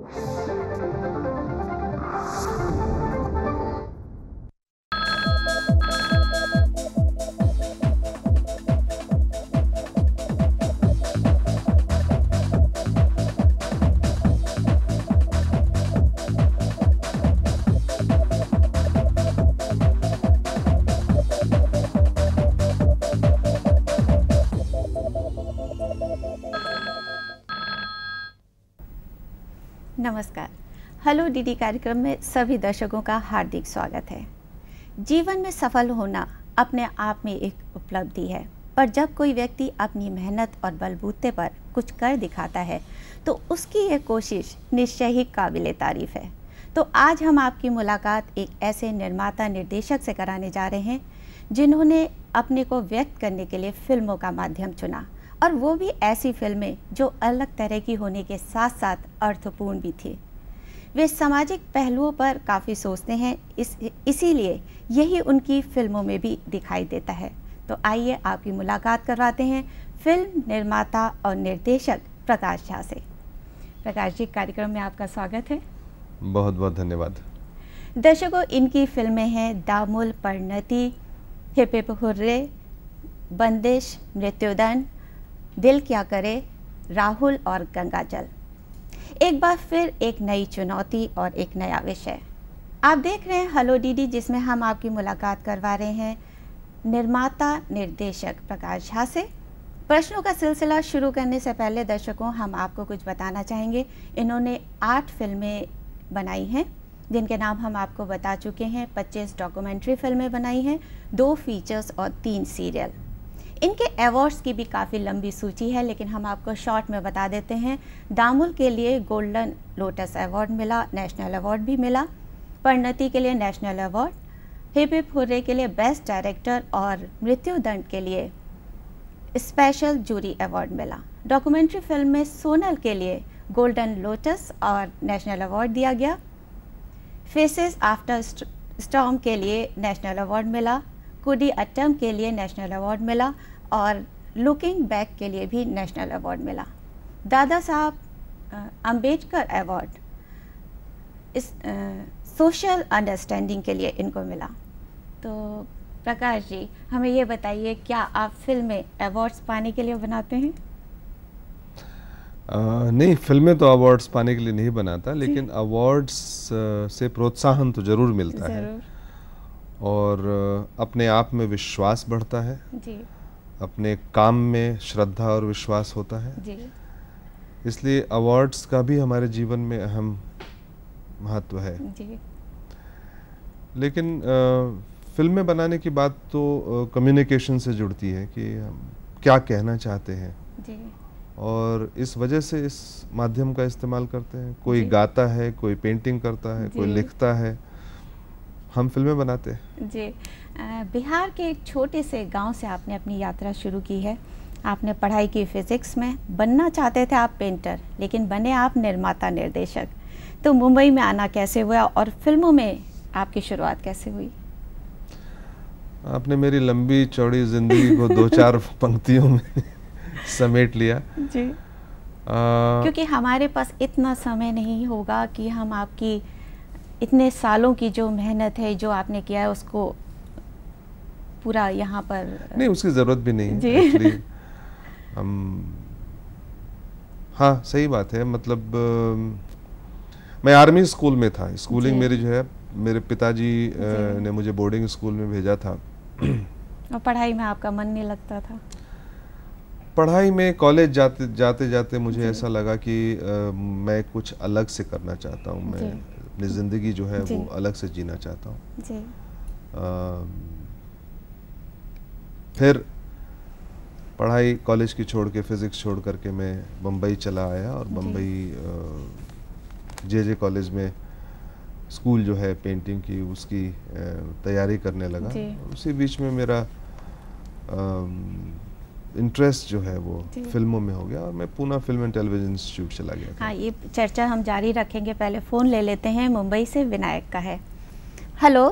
नमस्कार डीडी कार्यक्रम में सभी दर्शकों का हार्दिक स्वागत है। जीवन में सफल होना अपने आप में एक उपलब्धि है, पर जब कोई व्यक्ति अपनी मेहनत और बलबूते पर कुछ कर दिखाता है तो उसकी यह कोशिश निश्चय ही काबिल तारीफ़ है। तो आज हम आपकी मुलाकात एक ऐसे निर्माता निर्देशक से कराने जा रहे हैं, जिन्होंने अपने को व्यक्त करने के लिए फ़िल्मों का माध्यम चुना, और वो भी ऐसी फ़िल्में जो अलग तरह की होने के साथ साथ अर्थपूर्ण भी थी। वे सामाजिक पहलुओं पर काफ़ी सोचते हैं इस इसीलिए यही उनकी फ़िल्मों में भी दिखाई देता है। तो आइए आपकी मुलाकात करवाते हैं फ़िल्म निर्माता और निर्देशक प्रकाश झा से। प्रकाश जी कार्यक्रम में आपका स्वागत है। बहुत बहुत धन्यवाद। दर्शकों इनकी फ़िल्में हैं Damul Parinati hip hip hurray Bandish Mrityudand दिल क्या करे राहुल और गंगाजल एक बार फिर एक नई चुनौती और एक नया विषय। आप देख रहे हैं हलो डीडी जिसमें हम आपकी मुलाकात करवा रहे हैं। निर्माता, निर्देशक प्रकाश झा से प्रश्नों का सिलसिला शुरू करने से पहले दर्शकों, हम आपको कुछ बताना चाहेंगे। इन्होंने आठ फ़िल्में बनाई हैं, जिनके नाम हम आपको बता चुके हैं। 25 डॉक्यूमेंट्री फ़िल्में बनाई हैं, दो फीचर्स और तीन सीरियल। इनके अवार्ड्स की भी काफ़ी लंबी सूची है, लेकिन हम आपको शॉर्ट में बता देते हैं। दामुल के लिए गोल्डन लोटस अवार्ड मिला नेशनल अवार्ड भी मिला परिणति के लिए national award hip hip hurray के लिए बेस्ट डायरेक्टर और मृत्युदंड के लिए स्पेशल जूरी अवार्ड मिला। डॉक्यूमेंट्री फ़िल्म में सोनल के लिए गोल्डन लोटस और नेशनल अवार्ड दिया गया। फेसेस आफ्टर स्टॉम के लिए नेशनल अवार्ड मिला। कुडी अट्टम के लिए नेशनल अवार्ड मिला। और लुकिंग बैक के लिए भी नेशनल अवार्ड मिला। दादा साहब अंबेडकर अवार्ड इस सोशल अंडरस्टैंडिंग के लिए इनको मिला। तो प्रकाश जी हमें ये बताइए क्या आप फ़िल्म अवार्ड्स पाने के लिए बनाते हैं? आ, नहीं फ़िल्में तो अवार्ड्स पाने के लिए नहीं बनाता लेकिन अवार्ड्स से प्रोत्साहन तो ज़रूर मिलता ज़रूर। है और अपने आप में विश्वास बढ़ता है। जी। अपने काम में श्रद्धा और विश्वास होता है। जी। इसलिए अवार्ड्स का भी हमारे जीवन में अहम महत्व है। जी। लेकिन फ़िल्में बनाने की बात तो कम्युनिकेशन से जुड़ती है कि हम क्या कहना चाहते हैं। जी। और इस वजह से इस माध्यम का इस्तेमाल करते हैं। कोई गाता है कोई पेंटिंग करता है कोई लिखता है। हम फ़िल्में बनाते हैं। जी। बिहार के एक छोटे से गाँव से आपने अपनी यात्रा शुरू की है। आपने पढ़ाई की फिज़िक्स में बनना चाहते थे आप पेंटर लेकिन बने आप निर्माता निर्देशक। तो मुंबई में आना कैसे हुआ और फ़िल्मों में आपकी शुरुआत कैसे हुई? आपने मेरी लंबी चौड़ी ज़िंदगी को दो चार पंक्तियों में समेट लिया। जी। आ, क्योंकि हमारे पास इतना समय नहीं होगा कि हम आपकी इतने सालों की जो मेहनत है जो आपने किया है उसको पूरा यहाँ पर नहीं उसकी ज़रूरत भी नहीं जी। हम हाँ सही बात है मतलब मैं आर्मी स्कूल में था स्कूलिंग मेरी जो है मेरे पिताजी ने मुझे बोर्डिंग स्कूल में भेजा था। और पढ़ाई में आपका मन नहीं लगता था? पढ़ाई में कॉलेज जाते जाते जाते मुझे ऐसा लगा कि आ, मैं कुछ अलग से करना चाहता हूँ मैं अपनी ज़िंदगी जो है वो अलग से जीना चाहता हूँ। फिर पढ़ाई कॉलेज की छोड़ के फिज़िक्स छोड़ करके मैं बम्बई चला आया और बम्बई जे जे कॉलेज में स्कूल जो है पेंटिंग की उसकी तैयारी करने लगा। उसी बीच में मेरा इंटरेस्ट जो है वो फ़िल्मों में हो गया और मैं Poona film and television institute चला गया हाँ ये चर्चा हम जारी रखेंगे पहले फ़ोन ले लेते हैं मुंबई से विनायक का है। हेलो?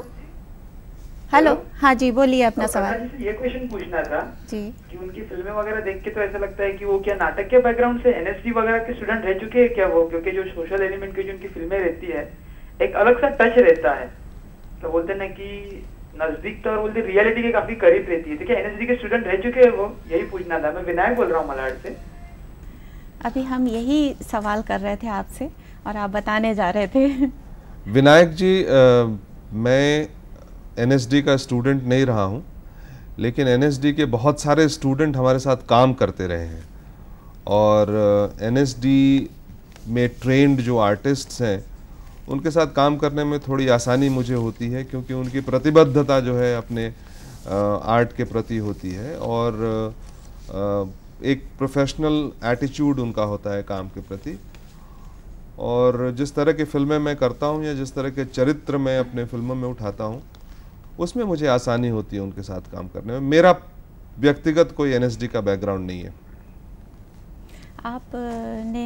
हेलो हाँ जी बोलिए अपना तो सवाल। ये क्वेश्चन पूछना था जी। कि उनकी फ़िल्में वगैरह देख के तो ऐसा लगता है कि वो क्या नाटक के बैकग्राउंड से एनएसडी वगैरह के स्टूडेंट रह चुके हैं क्या वो? क्योंकि जो सोशल एलिमेंट की जो उनकी फ़िल्में रहती है एक अलग सा टच रहता है। तो बोलते ना कि नज़दीक तो और बोलते रियलिटी के काफ़ी करीब रहती है। तो क्या एनएसडी के स्टूडेंट रह चुके हैं वो यही पूछना था। मैं विनायक बोल रहा हूँ मलाड से। अभी हम यही सवाल कर रहे थे आपसे और आप बताने जा रहे थे। विनायक जी आ, मैं एनएसडी का स्टूडेंट नहीं रहा हूँ, लेकिन एनएसडी के बहुत सारे स्टूडेंट हमारे साथ काम करते रहे हैं। और एनएसडी में ट्रेंड जो आर्टिस्ट्स हैं, उनके साथ काम करने में थोड़ी आसानी मुझे होती है, क्योंकि उनकी प्रतिबद्धता जो है अपने आर्ट के प्रति होती है। और एक प्रोफेशनल एटीट्यूड उनका होता है काम के प्रति। और जिस तरह की फ़िल्में मैं करता हूँ या जिस तरह के चरित्र मैं अपने फ़िल्मों में उठाता हूँ उसमें मुझे आसानी होती है उनके साथ काम करने में। मेरा व्यक्तिगत कोई एनएसडी का बैकग्राउंड नहीं है। आपने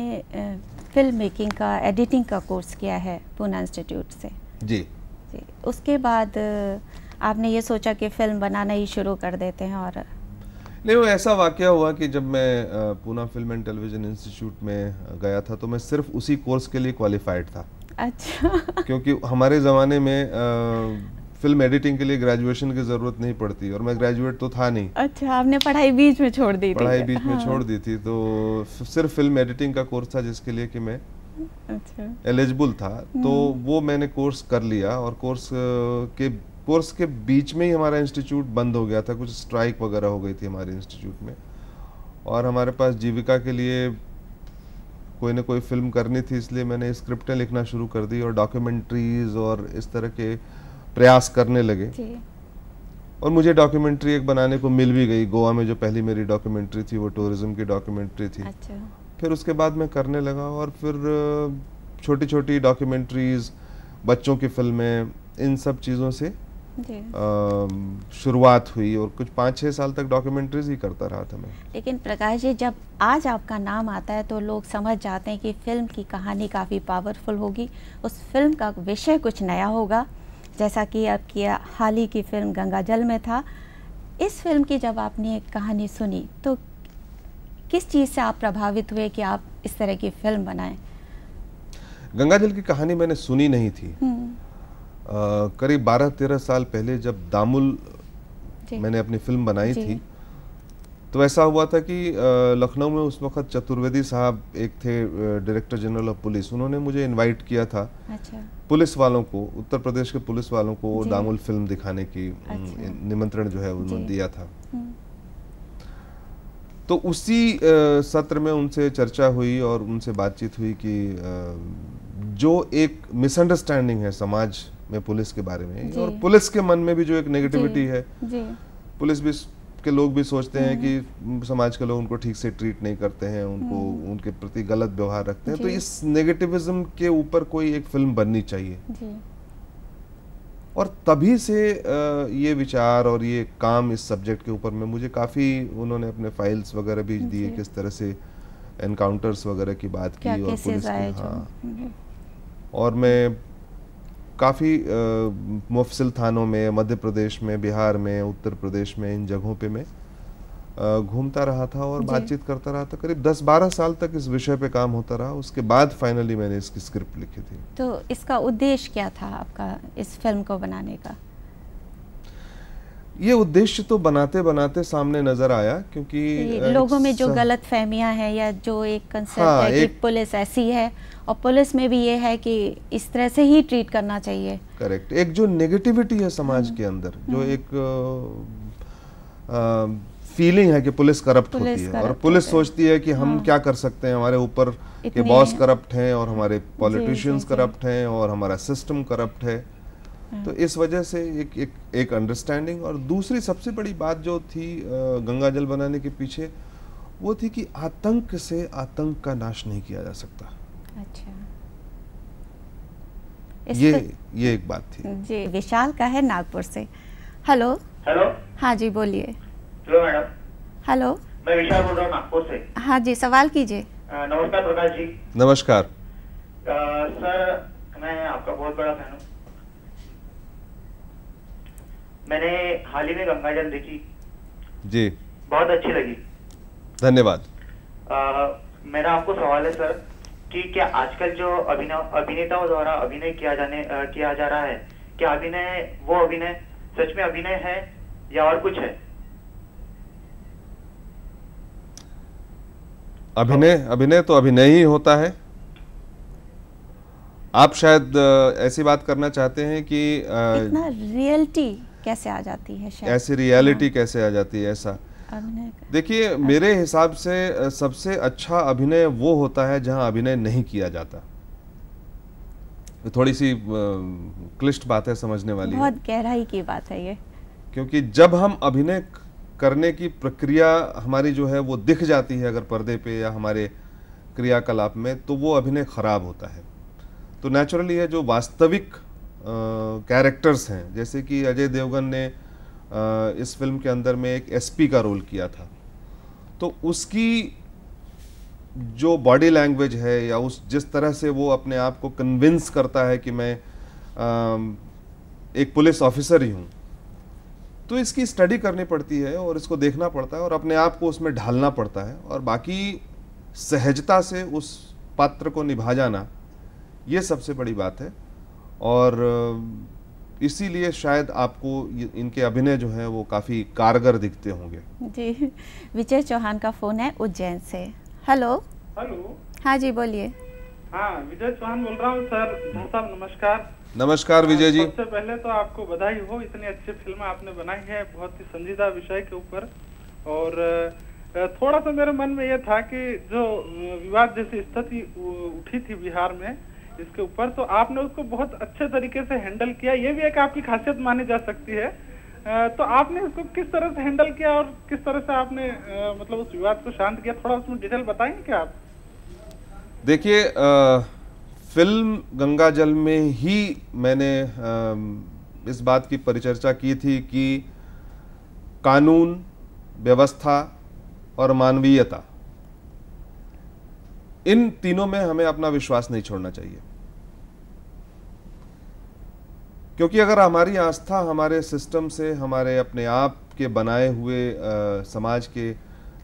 फ़िल्म मेकिंग का एडिटिंग का कोर्स किया है पूना इंस्टीट्यूट से? जी। जी उसके बाद आपने ये सोचा कि फ़िल्म बनाना ही शुरू कर देते हैं और नहीं वो ऐसा वाक्य हुआ कि जब मैं Poona film and television institute में गया था तो मैं सिर्फ़ उसी कोर्स के लिए क्वालिफाइड था। अच्छा। क्योंकि हमारे ज़माने में फ़िल्म एडिटिंग के लिए ग्रेजुएशन की ज़रूरत नहीं पड़ती और मैं ग्रेजुएट तो था नहीं। अच्छा आपने पढ़ाई बीच में छोड़ दी थी। पढ़ाई बीच में हाँ। छोड़ दी थी तो सिर्फ़ फ़िल्म एडिटिंग का कोर्स था जिसके लिए कि मैं अच्छा। एलिजिबल था। तो हम्म। वो मैंने कोर्स कर लिया और कोर्स के कोर्स के बीच में ही हमारा इंस्टीट्यूट बंद हो गया था कुछ स्ट्राइक वगैरह हो गई थी हमारे इंस्टीट्यूट में। और हमारे पास जीविका के लिए कोई ना कोई फ़िल्म करनी थी इसलिए मैंने स्क्रिप्टें लिखना शुरू कर दी और डॉक्यूमेंट्रीज और इस तरह के प्रयास करने लगे। और मुझे डॉक्यूमेंट्री एक बनाने को मिल भी गई गोवा में जो पहली मेरी डॉक्यूमेंट्री थी वो टूरिज़्म की डॉक्यूमेंट्री थी। अच्छा। फिर उसके बाद मैं करने लगा और फिर छोटी छोटी डॉक्यूमेंट्रीज बच्चों की फ़िल्में इन सब चीज़ों से शुरुआत हुई और कुछ पाँच छः साल तक डॉक्यूमेंट्रीज ही करता रहा था मैं। लेकिन प्रकाश जी जब आज आपका नाम आता है तो लोग समझ जाते हैं कि फ़िल्म की कहानी काफ़ी पावरफुल होगी। उस फ़िल्म का विषय कुछ नया होगा। जैसा कि आपकी हाल ही की फ़िल्म गंगा जल में था इस फ़िल्म की जब आपने एक कहानी सुनी तो किस चीज़ से आप प्रभावित हुए कि आप इस तरह की फ़िल्म बनाएँ? गंगा जल की कहानी मैंने सुनी नहीं थी। हम्म। करीब 12-13 साल पहले जब दामुल मैंने अपनी फ़िल्म बनाई थी तो ऐसा हुआ था कि लखनऊ में उस वक्त चतुर्वेदी साहब एक थे डायरेक्टर जनरल ऑफ़ पुलिस उन्होंने मुझे इनवाइट किया था। अच्छा। पुलिस वालों को उत्तर प्रदेश के पुलिस वालों को दामुल फ़िल्म दिखाने की अच्छा। निमंत्रण जो है उन्होंने दिया था। हम्म। तो उसी सत्र में उनसे चर्चा हुई और उनसे बातचीत हुई कि जो एक मिसअंडरस्टैंडिंग है समाज में पुलिस के बारे में और पुलिस के मन में भी जो एक नेगेटिविटी है पुलिस भी के लोग भी सोचते हैं कि हम्म। समाज के लोग उनको ठीक से ट्रीट नहीं करते हैं उनको हम्म। उनके प्रति गलत व्यवहार रखते हैं। तो इस नेगेटिविज्म के ऊपर कोई एक फ़िल्म बननी चाहिए। और तभी से ये विचार और ये काम इस सब्जेक्ट के ऊपर में मुझे काफ़ी उन्होंने अपने फाइल्स वगैरह भेज दिए किस तरह से एनकाउंटर्स वगैरह की बात की और पुलिस की हाँ। हम्म। और मैं काफ़ी मुफसिल थानों में मध्य प्रदेश में बिहार में उत्तर प्रदेश में इन जगहों पे मैं घूमता रहा था और बातचीत करता रहा था। करीब 10-12 साल तक इस विषय पे काम होता रहा। उसके बाद फाइनली मैंने इसकी स्क्रिप्ट लिखी थी। तो इसका उद्देश्य क्या था आपका इस फ़िल्म को बनाने का? ये उद्देश्य तो बनाते बनाते सामने नज़र आया क्योंकि लोगों में जो गलत फहमियाँ हैं या जो एक कंसेप्ट हाँ, है कि पुलिस ऐसी है और पुलिस में भी ये है कि इस तरह से ही ट्रीट करना चाहिए करेक्ट एक जो नेगेटिविटी है समाज हम्म। के अंदर जो हम्म। एक फीलिंग है कि पुलिस करप्ट पुलिस होती है और पुलिस सोचती है कि हम हाँ। क्या कर सकते हैं हमारे ऊपर के बॉस करप्ट हैं और हमारे पॉलिटिशियंस करप्ट हैं और हमारा सिस्टम करप्ट हाँ। तो इस वजह से एक एक एक अंडरस्टैंडिंग और दूसरी सबसे बड़ी बात जो थी गंगा जल बनाने के पीछे वो थी कि आतंक से आतंक का नाश नहीं किया जा सकता। अच्छा। ये ये एक बात थी। जी विशाल का है नागपुर से। हेलो। हेलो। हाँ जी बोलिए। Hello madam. हेलो। मैं विशाल बोल रहा हूँ नागपुर से। हाँ जी सवाल कीजिए। नमस्कार प्रकाश जी। नमस्कार। सर मैं आपका बहुत बड़ा फ़ैन हूँ। मैंने हाल ही में गंगा जल देखी। जी। बहुत अच्छी लगी। धन्यवाद। मेरा आपको सवाल है सर कि क्या आजकल जो अभिनय अभिनेताओं द्वारा अभिनय किया जाने आ, किया जा रहा है क्या अभिनय वो अभिनय सच में अभिनय है या और कुछ है? अभिनय अभिनय तो अभिनय ही होता है। आप शायद ऐसी बात करना चाहते हैं कि आ, इतना रियलिटी कैसे आ जाती है शायद? ऐसी रियलिटी हाँ। कैसे आ जाती है ऐसा? देखिए मेरे हिसाब से सबसे अच्छा अभिनय वो होता है जहाँ अभिनय नहीं किया जाता। थोड़ी सी क्लिष्ट बात है समझने वाली बहुत गहराई की बात है ये। क्योंकि जब हम अभिनय करने की प्रक्रिया हमारी जो है वो दिख जाती है अगर पर्दे पे या हमारे क्रियाकलाप में तो वो अभिनय खराब होता है। तो नेचुरली है जो वास्तविक कैरेक्टर्स हैं। जैसे कि अजय देवगन ने आ, इस फ़िल्म के अंदर में एक एसपी का रोल किया था। तो उसकी जो बॉडी लैंग्वेज है या उस जिस तरह से वो अपने आप को कन्विंस करता है कि मैं आ, एक पुलिस ऑफिसर ही हूँ तो इसकी स्टडी करनी पड़ती है और इसको देखना पड़ता है और अपने आप को उसमें ढालना पड़ता है। और बाकी सहजता से उस पात्र को निभा जाना ये सबसे बड़ी बात है। और इसीलिए शायद आपको इनके अभिनय जो है वो काफ़ी कारगर दिखते होंगे। जी विजय चौहान का फ़ोन है उज्जैन से। हेलो? हेलो? हाँ जी बोलिए। हाँ विजय चौहान बोल रहा हूँ सर। साहब नमस्कार। नमस्कार विजय जी। सबसे पहले तो आपको बधाई हो इतनी अच्छी फ़िल्म आपने बनाई है बहुत ही संजीदा विषय के ऊपर। और थोड़ा सा मेरे मन में यह था कि जो विवाद जैसी स्थिति उठी थी बिहार में इसके ऊपर तो आपने उसको बहुत अच्छे तरीके से हैंडल किया ये भी एक आपकी खासियत मानी जा सकती है। तो आपने इसको किस तरह से हैंडल किया और किस तरह से आपने मतलब उस विवाद को शांत किया? थोड़ा उसमें डिटेल बताएँगे क्या आप? देखिए फ़िल्म गंगा जल में ही मैंने आ, इस बात की परिचर्चा की थी कि कानून व्यवस्था और मानवीयता इन तीनों में हमें अपना विश्वास नहीं छोड़ना चाहिए। क्योंकि अगर हमारी आस्था हमारे सिस्टम से हमारे अपने आप के बनाए हुए आ, समाज के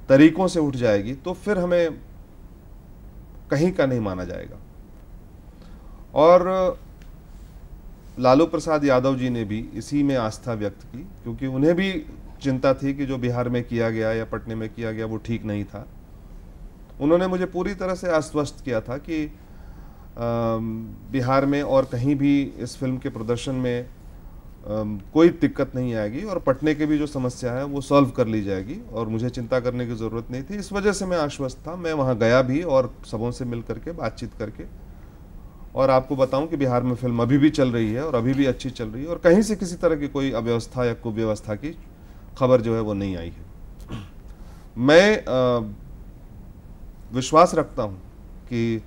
तरीकों से उठ जाएगी तो फिर हमें कहीं का नहीं माना जाएगा। और लालू प्रसाद यादव जी ने भी इसी में आस्था व्यक्त की क्योंकि उन्हें भी चिंता थी कि जो बिहार में किया गया या पटने में किया गया वो ठीक नहीं था। उन्होंने मुझे पूरी तरह से आश्वस्त किया था कि बिहार में और कहीं भी इस फ़िल्म के प्रदर्शन में कोई दिक्कत नहीं आएगी और पटने की भी जो समस्या है वो सॉल्व कर ली जाएगी और मुझे चिंता करने की ज़रूरत नहीं थी। इस वजह से मैं आश्वस्त था। मैं वहाँ गया भी और सबों से मिल करके बातचीत करके और आपको बताऊँ कि बिहार में फ़िल्म अभी भी चल रही है और अभी भी अच्छी चल रही है और कहीं से किसी तरह की कोई अव्यवस्था या कुव्यवस्था की खबर जो है वो नहीं आई है। मैं आ, विश्वास रखता हूँ कि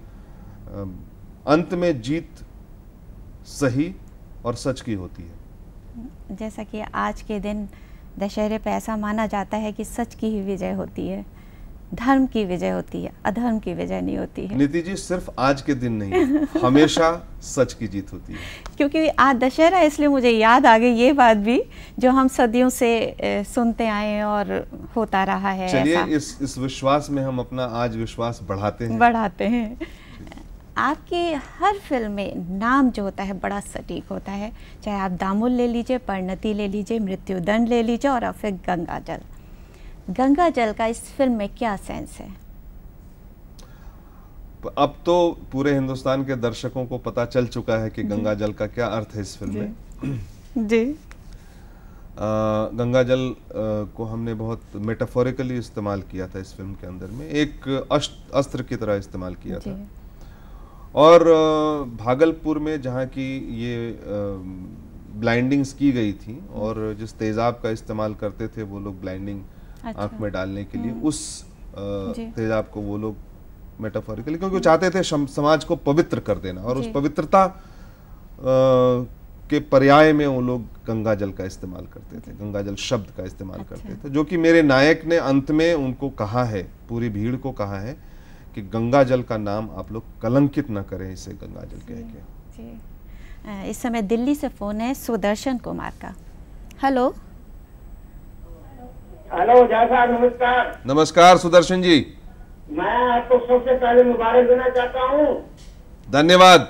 अंत में जीत सही और सच की होती है। जैसा कि आज के दिन दशहरे पर ऐसा माना जाता है कि सच की ही विजय होती है। धर्म की विजय होती है अधर्म की विजय नहीं होती है। नीति जी सिर्फ़ आज के दिन नहीं हमेशा सच की जीत होती है। क्योंकि आज दशहरा इसलिए मुझे याद आ गई ये बात भी जो हम सदियों से सुनते आए और होता रहा है चलिए इस इस विश्वास में हम अपना आज विश्वास बढ़ाते हैं। बढ़ाते हैं। आपकी हर फ़िल्म में नाम जो होता है बड़ा सटीक होता है। चाहे आप दामुल ले लीजिए परिणति ले लीजिए मृत्युदंड ले लीजिए और फिर गंगा जल गंगा जल का इस फ़िल्म में क्या सेंस है? अब तो पूरे हिंदुस्तान के दर्शकों को पता चल चुका है कि गंगा जल का क्या अर्थ है इस फ़िल्म में। जी। आ, गंगा जल आ, को हमने बहुत मेटाफोरिकली इस्तेमाल किया था इस फ़िल्म के अंदर में। एक अस्त्र की तरह इस्तेमाल किया था। और भागलपुर में जहाँ की ये ब्लाइंडिंग्स की गई थी और जिस तेजाब का इस्तेमाल करते थे वो लोग ब्लाइंडिंग अच्छा। आँख में डालने के लिए हम्म। उस तेजाब को वो लोग मेटाफोरिकली क्योंकि वो चाहते थे समाज को पवित्र कर देना और उस पवित्रता के पर्याय में वो लोग गंगा जल का इस्तेमाल करते थे गंगा जल शब्द का इस्तेमाल अच्छा। करते थे जो कि मेरे नायक ने अंत में उनको कहा है पूरी भीड़ को कहा है कि गंगा जल का नाम आप लोग कलंकित न करें इसे गंगा जल कह के इस समय दिल्ली से फ़ोन है सुदर्शन कुमार का हेलो हेलो जय साहब नमस्कार। नमस्कार सुदर्शन जी। मैं आपको सबसे पहले मुबारक देना चाहता हूँ। धन्यवाद।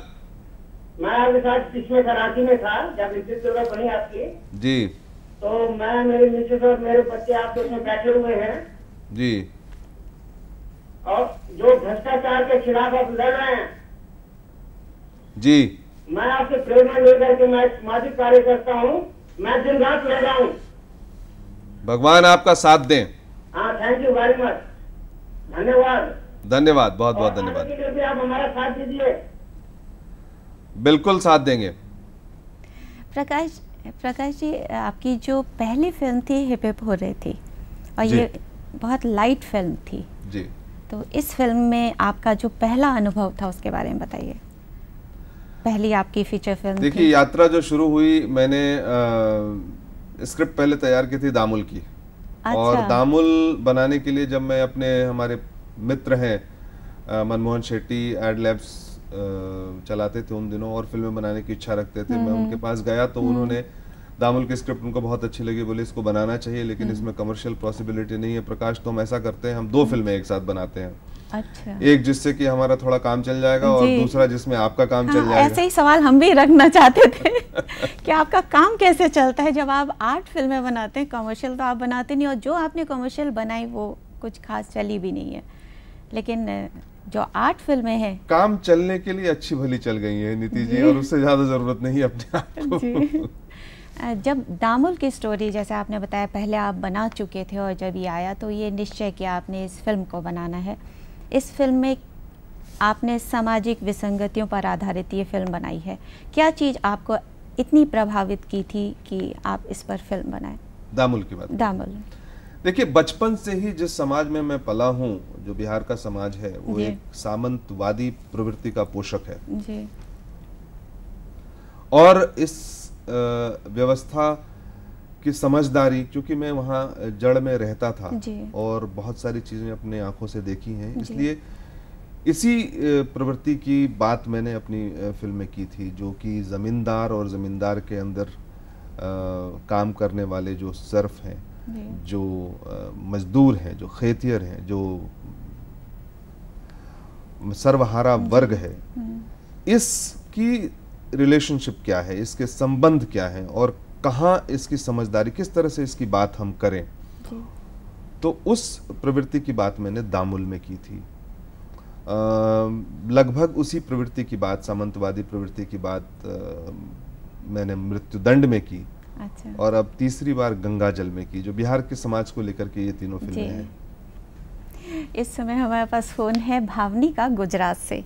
मैं आपके साथ इसमें कराची में था जब विद्युत दुर्गा बनी आपकी जी। तो मैं मेरे मिसेस और मेरे बच्चे आप उसमें बैठे हुए हैं। जी। और जो भ्रष्टाचार के खिलाफ आप लड़ रहे हैं जी। मैं आपसे प्रेरणा लेकर के मैं सामाजिक कार्य करता हूँ। मैं दिन रात लड़ रहा हूँ। भगवान आपका साथ दें। हाँ थैंक यू वेरी मच धन्यवाद। धन्यवाद बहुत बहुत धन्यवाद। आप हमारा साथ दीजिए। बिल्कुल साथ देंगे। प्रकाश प्रकाश जी आपकी जो पहली फ़िल्म थी हिप हिप हो रही थी और ये बहुत लाइट फ़िल्म थी। जी। तो इस फ़िल्म में आपका जो पहला अनुभव था उसके बारे में बताइए। पहली आपकी फीचर फ़िल्म देखिए यात्रा जो शुरू हुई मैंने स्क्रिप्ट पहले तैयार की थी दामुल की। अच्छा। और। दामुल बनाने के लिए जब मैं अपने हमारे मित्र हैं मनमोहन शेट्टी एड लैब्स चलाते थे उन दिनों और फ़िल्में बनाने की इच्छा रखते थे मैं उनके पास गया तो उन्होंने दामुल की स्क्रिप्ट उनको बहुत अच्छी लगी बोले इसको बनाना चाहिए लेकिन इसमें कमर्शियल पॉसिबिलिटी नहीं है प्रकाश तो हम ऐसा करते हैं हम दो फ़िल्में एक साथ बनाते हैं। अच्छा। एक जिससे कि हमारा थोड़ा काम चल जाएगा और दूसरा जिसमें आपका काम हाँ, चल जाएगा। ऐसे ही सवाल हम भी रखना चाहते थे कि आपका काम कैसे चलता है? जब आप आर्ट फ़िल्में बनाते हैं कमर्शियल तो आप बनाते नहीं और जो आपने कमर्शियल बनाई वो कुछ खास चली भी नहीं है। लेकिन जो आर्ट फ़िल्में हैं। काम चलने के लिए अच्छी भली चल गई है नीति जी और उससे ज़्यादा ज़रूरत नहीं अपने आप को। जब दामुल की स्टोरी जैसे आपने बताया पहले आप बना चुके थे और जब ये आया तो ये निश्चय किया आपने इस फ़िल्म को बनाना है। इस फ़िल्म में आपने सामाजिक विसंगतियों पर आधारित ये फ़िल्म बनाई है। क्या चीज़ आपको इतनी प्रभावित की थी कि आप इस पर फ़िल्म बनाए? दामुल की बात दामुल। देखिए बचपन से ही जिस समाज में मैं पला हूँ जो बिहार का समाज है वो एक सामंतवादी प्रवृत्ति का पोषक है। जी। और इस व्यवस्था की समझदारी क्योंकि मैं वहाँ जड़ में रहता था और बहुत सारी चीज़ें अपने आँखों से देखी हैं। इसलिए इसी प्रवृत्ति की बात मैंने अपनी फ़िल्म में की थी जो कि जमींदार और जमींदार के अंदर काम करने वाले जो सर्फ हैं जो। मजदूर हैं जो खेतियर हैं जो सर्वहारा वर्ग है हम्म, इसकी रिलेशनशिप क्या है? इसके संबंध क्या है? और कहाँ इसकी समझदारी किस तरह से इसकी बात हम करें? तो उस प्रवृत्ति की बात मैंने दामुल में की थी। लगभग उसी प्रवृत्ति की बात सामंतवादी प्रवृत्ति की बात मैंने मृत्युदंड में की। अच्छा। और अब तीसरी बार गंगा जल में की जो बिहार के समाज को लेकर के ये तीनों फ़िल्में जी। हैं। इस समय हमारे पास फ़ोन है भावनी का गुजरात से।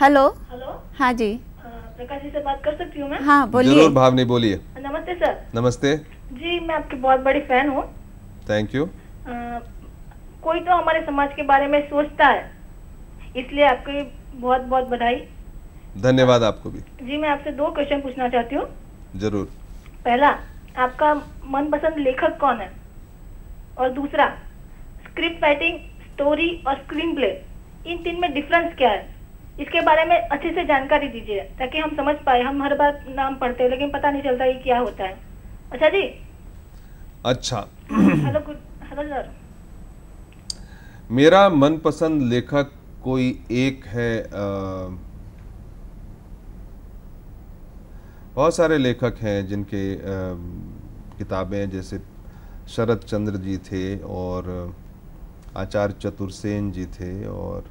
हेलो। हेलो। हाँ जी। प्रकाश जी से बात कर सकती हूँ मैं? हाँ बोलिए। ज़रूर भावनी बोलिए। नमस्ते सर। नमस्ते। जी मैं आपकी बहुत बड़ी फ़ैन हूँ। थैंक यू कोई तो हमारे समाज के बारे में सोचता है इसलिए आपकी बहुत बहुत बधाई। धन्यवाद आपको भी। जी मैं आपसे दो क्वेश्चन पूछना चाहती हूँ। ज़रूर। पहला आपका मनपसंद लेखक कौन है? और दूसरा स्क्रिप्ट राइटिंग स्टोरी और स्क्रीन प्ले इन तीन में डिफरेंस क्या है? इसके बारे में अच्छे से जानकारी दीजिए ताकि हम समझ पाए। हम हर बार नाम पढ़ते हैं लेकिन पता नहीं चलता ये क्या होता है। अच्छा जी? अच्छा। Hello good hello sir. मेरा मनपसंद लेखक कोई एक है अ, बहुत सारे लेखक हैं जिनके किताबें जैसे शरद चंद्र जी थे और आचार्य चतुर्सेन जी थे और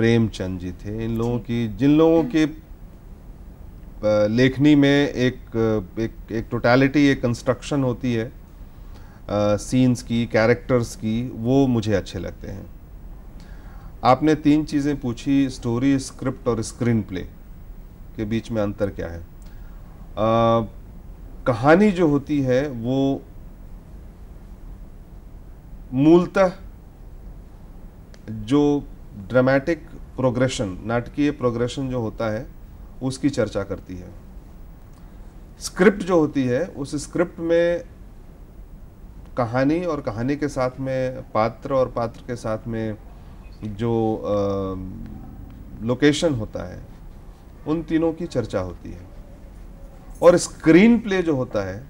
प्रेमचंद जी थे। इन लोगों की जिन लोगों के लेखनी में एक एक एक टोटलिटी एक कंस्ट्रक्शन होती है सीन्स की कैरेक्टर्स की वो मुझे अच्छे लगते हैं। आपने तीन चीज़ें पूछी स्टोरी स्क्रिप्ट और स्क्रीन प्ले के बीच में अंतर क्या है? अ, कहानी जो होती है वो मूलतः जो ड्रामेटिक प्रोग्रेशन नाटकीय प्रोग्रेशन जो होता है, उसकी चर्चा करती है। स्क्रिप्ट जो होती है, उस स्क्रिप्ट में कहानी और कहानी के साथ में, पात्र और पात्र के साथ में जो लोकेशन होता है, उन तीनों की चर्चा होती है। और स्क्रीन प्ले जो होता है,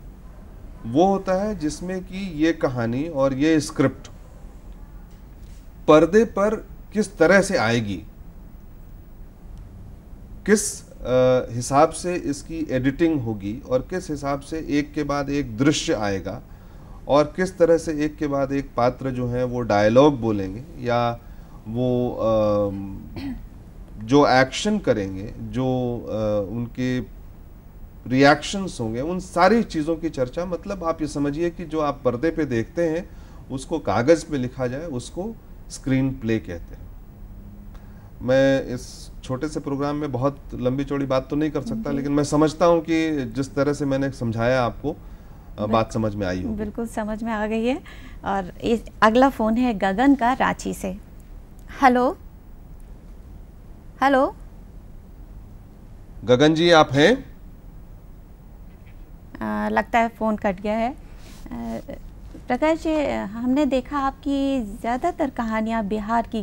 वो होता है जिसमें कि ये कहानी और ये स्क्रिप्ट पर्दे पर किस तरह से आएगी? किस हिसाब से इसकी एडिटिंग होगी और किस हिसाब से एक के बाद एक दृश्य आएगा और किस तरह से एक के बाद एक पात्र जो है वो डायलॉग बोलेंगे या वो जो एक्शन करेंगे, जो उनके रिएक्शंस होंगे, उन सारी चीज़ों की चर्चा मतलब आप ये समझिए कि जो आप पर्दे पे देखते हैं, उसको कागज़ पे लिखा जाए, उसको स्क्रीन प्ले कहते हैं। मैं इस छोटे से प्रोग्राम में बहुत लंबी चौड़ी बात तो नहीं कर सकता लेकिन मैं समझता हूँ कि जिस तरह से मैंने समझाया आपको बात समझ में आई हो बिल्कुल समझ में आ गई है। और इस अगला फ़ोन है गगन का रांची से। हेलो? हेलो? गगन जी आप हैं? लगता है फ़ोन कट गया है। प्रकाश जी हमने देखा आपकी ज़्यादातर कहानियाँ बिहार की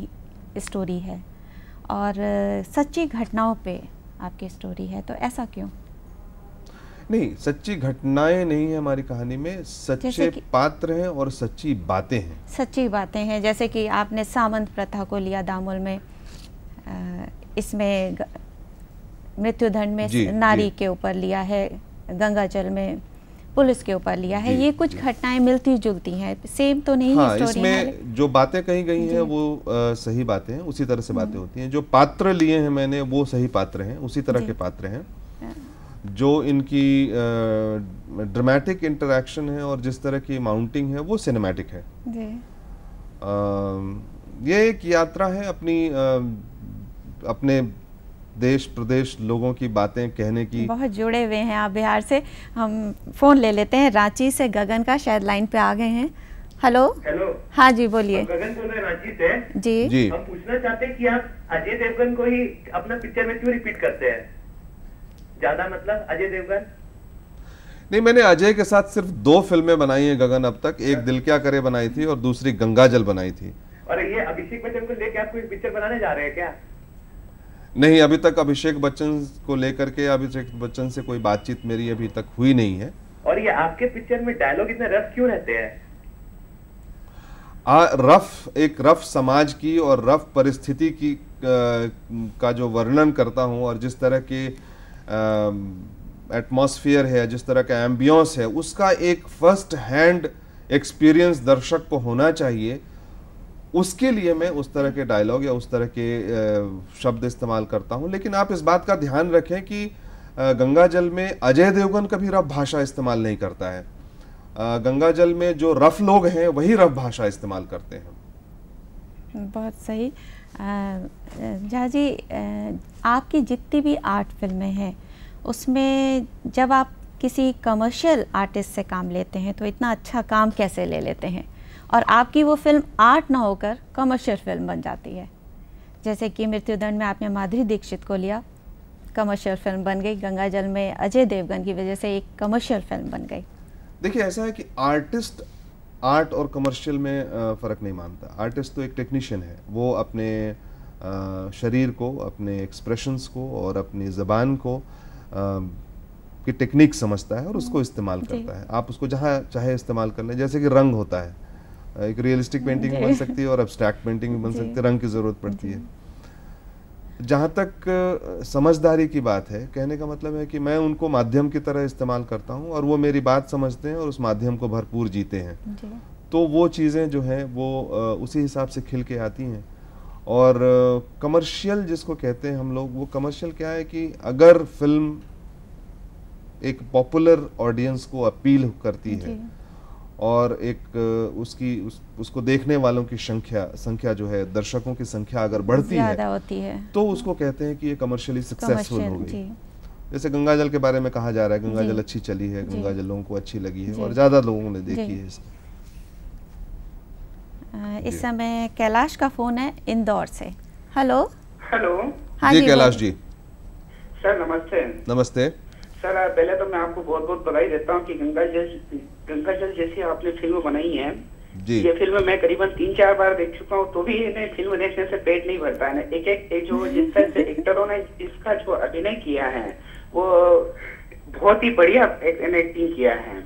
स्टोरी है और सच्ची घटनाओं पे आपकी स्टोरी है तो ऐसा क्यों नहीं सच्ची घटनाएँ नहीं है हमारी कहानी में सच्चे पात्र हैं और सच्ची बातें हैं सच्ची बातें हैं जैसे कि आपने सामंत प्रथा को लिया दामोल में इसमें मृत्युदंड में नारी जी. के ऊपर लिया है गंगाजल में पुलिस के ऊपर लिया है। ये कुछ घटनाएँ मिलती जुलती हैं। सेम तो नहीं हाँ, इसमें जो बातें कही गई हैं वो आ, सही बातें हैं उसी तरह से बातें हम्म। होती हैं। जो पात्र लिए हैं मैंने वो सही पात्र हैं उसी तरह के पात्र हैं। हाँ। जो इनकी ड्रामेटिक इंटरेक्शन है और जिस तरह की माउंटिंग है वो सिनेमैटिक है। आ, ये एक यात्रा है अपनी आ, अपने देश प्रदेश लोगों की बातें कहने की बहुत जुड़े हुए हैं आप बिहार से। हम फ़ोन ले लेते हैं। रांची से गगन का शायद लाइन पे आ गए हैं। हेलो हेलो हाँ जी बोलिए। गगन बोल रहे रांची से जी। जी। हम पूछना चाहते हैं कि आप अजय देवगन को ही अपना पिक्चर में क्यों रिपीट करते हैं? ज़्यादा मतलब अजय देवगन? नहीं मैंने अजय के साथ सिर्फ़ दो फ़िल्में बनाई हैं गगन अब तक। एक दिल क्या करे बनाई थी और दूसरी गंगा जल बनाई थी। और ये अभिषेक बच्चन को लेके आप कोई पिक्चर बनाने जा रहे हैं क्या? नहीं अभी तक अभिषेक बच्चन को लेकर के अभिषेक बच्चन से कोई बातचीत मेरी अभी तक हुई नहीं है। और ये आपके पिक्चर में डायलॉग इतने रफ क्यों रहते हैं? आ, रफ एक रफ समाज की और रफ परिस्थिति की का जो वर्णन करता हूँ और जिस तरह के एटमॉस्फेयर है जिस तरह का एम्बियंस है उसका एक फ़र्स्ट हैंड एक्सपीरियंस दर्शक को होना चाहिए। उसके लिए मैं उस तरह के डायलॉग या उस तरह के शब्द इस्तेमाल करता हूँ। लेकिन आप इस बात का ध्यान रखें कि गंगा जल में अजय देवगन कभी रफ भाषा इस्तेमाल नहीं करता है। गंगा जल में जो रफ लोग हैं, वही रफ भाषा इस्तेमाल करते हैं। बहुत सही। जहा जी आपकी जितनी भी आर्ट फ़िल्में हैं, उसमें जब आप किसी कमर्शियल आर्टिस्ट से काम लेते हैं तो इतना अच्छा काम कैसे ले लेते हैं? और आपकी वो फ़िल्म आर्ट ना होकर कमर्शियल फ़िल्म बन जाती है। जैसे कि मृत्युदंड में आपने माधुरी दीक्षित को लिया कमर्शियल फ़िल्म बन गई गंगा जल में अजय देवगन की वजह से एक कमर्शियल फ़िल्म बन गई। देखिए ऐसा है कि आर्टिस्ट आर्ट और कमर्शियल में फ़र्क नहीं मानता। आर्टिस्ट तो एक टेक्नीशियन है। वो अपने शरीर को अपने एक्सप्रेशंस को और अपनी ज़बान को की टेक्निक समझता है और उसको इस्तेमाल करता है। आप उसको जहाँ चाहे इस्तेमाल कर लें। जैसे कि रंग होता है। एक रियलिस्टिक पेंटिंग बन सकती है और एब्स्ट्रैक्ट पेंटिंग भी बन सकती है रंग की ज़रूरत पड़ती है। जहाँ तक समझदारी की बात है कहने का मतलब है कि मैं उनको माध्यम की तरह इस्तेमाल करता हूँ और वो मेरी बात समझते हैं और उस माध्यम को भरपूर जीते हैं। तो वो चीज़ें जो हैं वो उसी हिसाब से खिल के आती हैं। और कमर्शियल जिसको कहते हैं हम लोग वो कमर्शियल क्या है कि अगर फ़िल्म एक पॉपुलर ऑडियंस को अपील करती है और एक उसकी उस, उसको देखने वालों की संख्या संख्या जो है दर्शकों की संख्या अगर बढ़ती है, होती है। तो उसको कहते हैं कि ये कमर्शियली सक्सेसफुल हो गई। जैसे गंगा जल के बारे में कहा जा रहा है गंगाजल अच्छी चली है गंगाजल लोगों को अच्छी लगी है और ज़्यादा लोगों ने देखी है इस समय कैलाश का फ़ोन है इंदौर से। हेलो। हेलो। हाँ जी कैलाश जी। सर नमस्ते। नमस्ते। सर पहले तो मैं आपको बहुत बहुत बधाई देता हूँ कि गंगा जल गंगा जल जैसी आपने फ़िल्म बनाई है। जी। ये फ़िल्म मैं करीबन तीन चार बार देख चुका हूँ तो भी इन्हें फ़िल्म देखने से पेट नहीं भरता है एक एक, एक जो जिस तरह से एक्टरों ने इसका जो अभिनय किया है वो बहुत ही बढ़िया एक्टिंग किया है।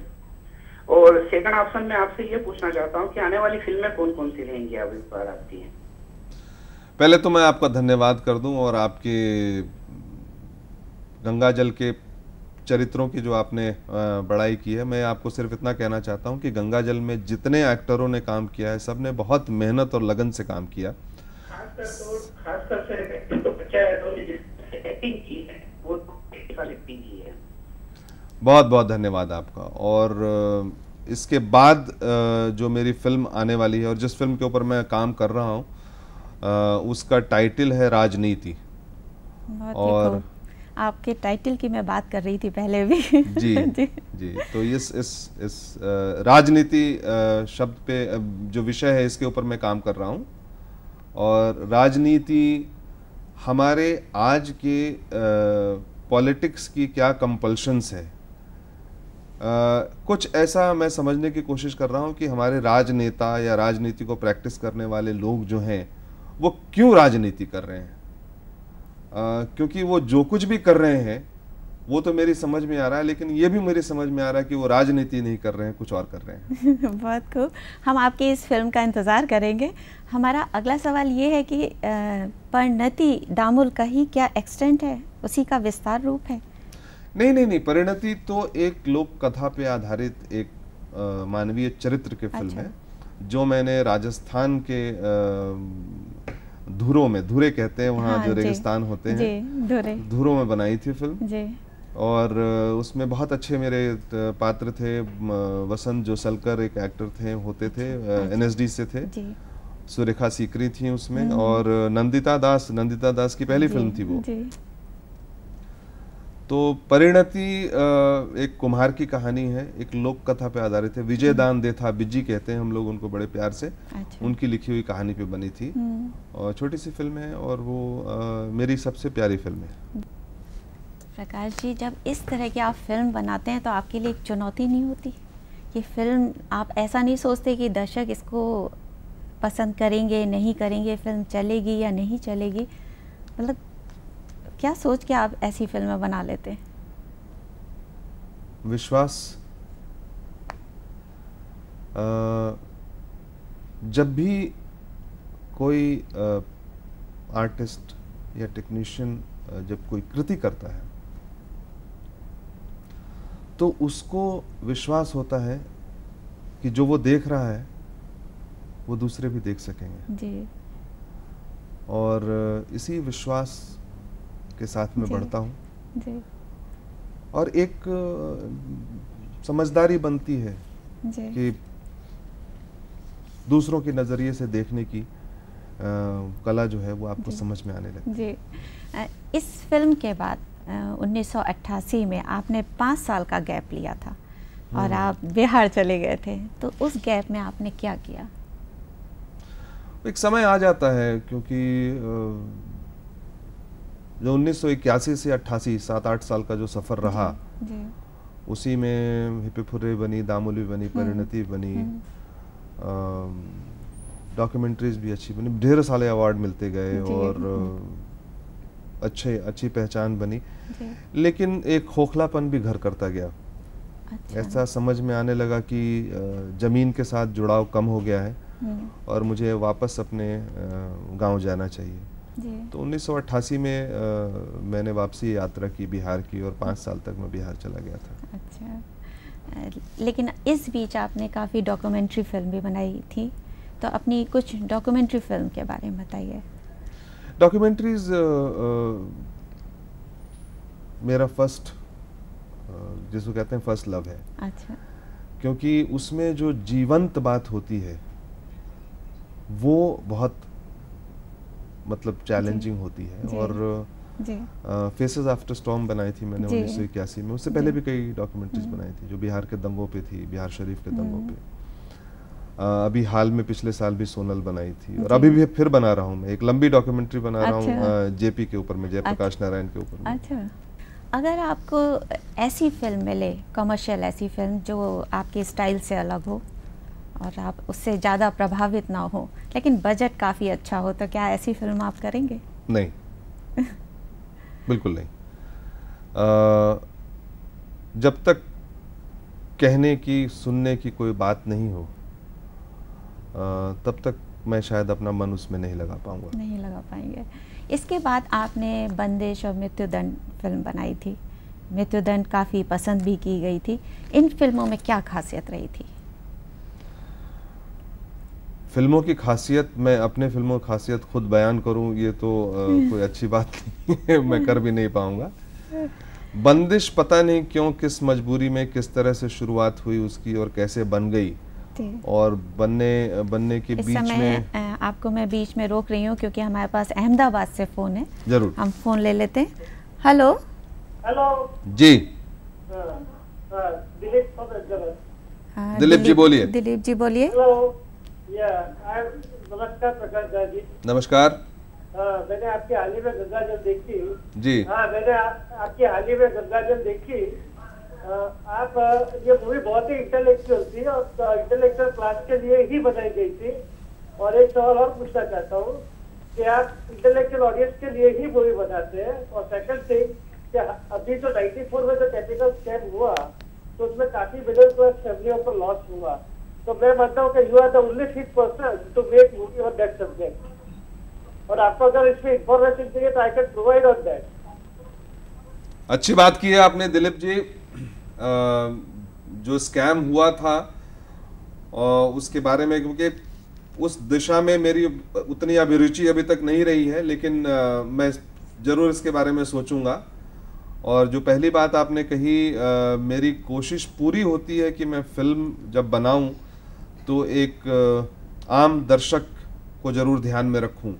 और सेकंड ऑप्शन में आपसे ये पूछना चाहता हूँ कि आने वाली फ़िल्में कौन कौन सी रहेंगी आप इस बार आपकी? हैं पहले तो मैं आपका धन्यवाद कर दूँ और आपके गंगा जल के चरित्रों की जो आपने बड़ाई की है मैं आपको सिर्फ़ इतना कहना चाहता हूँ कि गंगा जल में जितने एक्टरों ने काम किया है सबने बहुत मेहनत और लगन से काम किया। खासकर तो तो है है बहुत बहुत धन्यवाद आपका। और इसके बाद जो मेरी फ़िल्म आने वाली है और जिस फ़िल्म के ऊपर मैं काम कर रहा हूँ उसका टाइटल है राजनीति। और आपके टाइटल की मैं बात कर रही थी पहले भी। जी जी, जी। तो इस इस इस राजनीति शब्द पे जो विषय है इसके ऊपर मैं काम कर रहा हूँ। और राजनीति हमारे आज के पॉलिटिक्स की क्या कंपल्शंस है? कुछ ऐसा मैं समझने की कोशिश कर रहा हूँ कि हमारे राजनेता या राजनीति को प्रैक्टिस करने वाले लोग जो हैं वो क्यों राजनीति कर रहे हैं? आ, क्योंकि वो जो कुछ भी कर रहे हैं वो तो मेरी समझ में आ रहा है लेकिन ये भी मेरी समझ में आ रहा है कि वो राजनीति नहीं कर रहे हैं कुछ और कर रहे हैं। बहुत खूब। हम आपकी इस फ़िल्म का इंतज़ार करेंगे। हमारा अगला सवाल ये है कि परिणति दामुल का ही क्या एक्सटेंट है? उसी का विस्तार रूप है। नहीं नहीं नहीं परिणति तो एक लोक कथा पे आधारित एक मानवीय चरित्र की फ़िल्म अच्छा। है जो मैंने राजस्थान के धुरों में धुरे कहते हैं वहाँ हाँ, जो रेगिस्तान होते हैं। धुरों। में बनाई थी फ़िल्म। और उसमें बहुत अच्छे मेरे पात्र थे वसंत जो सलकर एक एक्टर थे होते थे एनएसडी अच्छा। से थे। सुरेखा सीकरी थी उसमें हम्म। और नंदिता दास नंदिता दास की पहली फ़िल्म थी वो। तो परिणति एक कुम्हार की कहानी है एक लोक कथा पे आधारित है। विजय दान दे था बिज्जी कहते हैं हम लोग उनको बड़े प्यार से। अच्छा। उनकी लिखी हुई कहानी पे बनी थी। हम्म। और छोटी सी फ़िल्म है और वो आ, मेरी सबसे प्यारी फ़िल्म है। प्रकाश जी जब इस तरह की आप फ़िल्म बनाते हैं तो आपके लिए एक चुनौती नहीं होती? कि फ़िल्म आप ऐसा नहीं सोचते कि दर्शक इसको पसंद करेंगे नहीं करेंगे फ़िल्म चलेगी या नहीं चलेगी? मतलब क्या सोच के आप ऐसी फ़िल्में बना लेते? विश्वास। आ, जब भी कोई आ, आर्टिस्ट या टेक्नीशियन जब कोई कृति करता है तो उसको विश्वास होता है कि जो वो देख रहा है वो दूसरे भी देख सकेंगे। जी। और इसी विश्वास के साथ में बढ़ता हूँ। और एक समझदारी बनती है कि दूसरों के नज़रिए से देखने की आ, कला जो है वो आपको समझ में आने लगती जी। इस फ़िल्म के बाद उन्नीस में आपने पाँच साल का गैप लिया था और हम्म। आप बिहार चले गए थे। तो उस गैप में आपने क्या किया? एक समय आ जाता है क्योंकि जो उन्नीस सौ इक्यासी से अट्ठासी सात आठ साल का जो सफ़र रहा जी, उसी में हिप्पीफुरे बनी दामुली बनी हम्म, परिणति बनी हम्म। डॉक्यूमेंट्रीज भी अच्छी बनी ढेर सारे अवार्ड मिलते गए और हम्म। अच्छे अच्छी पहचान बनी लेकिन एक खोखलापन भी घर करता गया अच्छा। ऐसा समझ में आने लगा कि ज़मीन के साथ जुड़ाव कम हो गया है और मुझे वापस अपने गाँव जाना चाहिए तो उन्नीस सौ अट्ठासी में आ, मैंने वापसी यात्रा की बिहार की और पाँच साल तक मैं बिहार चला गया था। अच्छा। लेकिन इस बीच आपने काफ़ी डॉक्यूमेंट्री फ़िल्म भी बनाई थी। तो अपनी कुछ डॉक्यूमेंट्री फ़िल्म के बारे में बताइए। डॉक्यूमेंट्रीज मेरा फ़र्स्ट जिसको कहते हैं फ़र्स्ट लव है। अच्छा। क्योंकि उसमें जो जीवंत बात होती है वो बहुत मतलब चैलेंजिंग होती है जी, और फेसेस आफ्टर स्टॉम बनाई थी मैंने उन्नीस सौ इक्यासी में। उससे पहले भी कई डॉक्यूमेंट्रीज हम्म। बनाई थी जो बिहार के दंगों पे थी बिहार शरीफ के दंगों हम्म। पे। आ, अभी हाल में पिछले साल भी सोनल बनाई थी और अभी भी फिर बना रहा हूँ मैं। एक लंबी डॉक्यूमेंट्री बना रहा हूँ अच्छा। जेपी के ऊपर में जयप्रकाश अच्छा। नारायण के ऊपर अच्छा। अगर आपको ऐसी फ़िल्म मिले कमर्शियल ऐसी फ़िल्म जो आपके स्टाइल से अलग हो और आप उससे ज़्यादा प्रभावित ना हो। लेकिन बजट काफ़ी अच्छा हो तो क्या ऐसी फ़िल्म आप करेंगे? नहीं। बिल्कुल नहीं। आ, जब तक कहने की सुनने की कोई बात नहीं हो आ, तब तक मैं शायद अपना मन उसमें नहीं लगा पाऊँगा। नहीं लगा पाएँगे। इसके बाद आपने बंदिश और मृत्युदंड फ़िल्म बनाई थी। मृत्युदंड काफ़ी पसंद भी की गई थी। इन फ़िल्मों में क्या खासियत रही थी? फ़िल्मों की खासियत मैं अपने फ़िल्मों की खासियत खुद बयान करूँ ये तो आ, कोई अच्छी बात नहीं है मैं कर भी नहीं पाऊँगा। बंदिश पता नहीं क्यों किस मजबूरी में किस तरह से शुरुआत हुई उसकी और कैसे बन गई। और बनने बनने के बीच में आपको मैं बीच में रोक रही हूँ क्योंकि हमारे पास अहमदाबाद से फ़ोन है। ज़रूर। हम फ़ोन ले लेते हैं। हेलो। हेलो। जी। हाँ, हाँ, दिलीप दिलीप जी बोलिए। दिलीप जी बोलिए। नमस्कार प्रकाश जी। नमस्कार। हाँ, मैंने आपकी हाल ही में गंगा जल देखी। जी। हाँ मैंने आपकी हाल ही में गंगा जल देखी आप ये मूवी बहुत ही इंटेलेक्चुअल थी और इंटेलेक्चुअल क्लास के लिए ही बनाई गई थी। और एक सवाल और पूछना चाहता हूँ कि आप इंटेलेक्चुअल ऑडियंस के लिए ही मूवी बनाते हैं और सेकंड थिंग कि अभी जो 94 में जो कैपिटल स्कैम हुआ तो उसमें काफ़ी मिडिल क्लास फैमिलियों पर लॉस हुआ। तो मैं मानता हूँ कि you are the only fit person to make movie on that subject और आपको अगर इसमें इंफॉर्मेशन चाहिए तो I can provide on that अच्छी बात की है आपने, दिलीप जी। जो स्कैम हुआ था उसके बारे में क्योंकि उस दिशा में मेरी उतनी अभिरुचि अभी तक नहीं रही है, लेकिन मैं ज़रूर इसके बारे में सोचूँगा। और जो पहली बात आपने कही मेरी कोशिश पूरी होती है कि मैं फ़िल्म जब बनाऊँ तो एक आम दर्शक को ज़रूर ध्यान में रखूँ।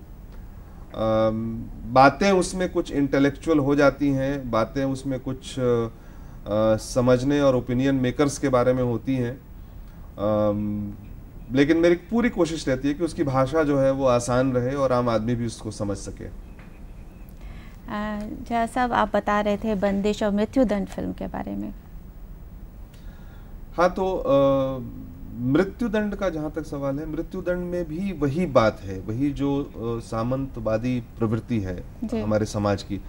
बातें उसमें कुछ इंटेलेक्चुअल हो जाती हैं बातें उसमें कुछ आ, समझने और ओपिनियन मेकर्स के बारे में होती हैं। लेकिन मेरी पूरी कोशिश रहती है कि उसकी भाषा जो है वो आसान रहे और आम आदमी भी उसको समझ सके। जैसा आप बता रहे थे बंदिश और मृत्युदंड फ़िल्म के बारे में। हाँ तो मृत्युदंड का जहाँ तक सवाल है मृत्युदंड में भी वही बात है वही जो सामंतवादी प्रवृत्ति है हमारे समाज की।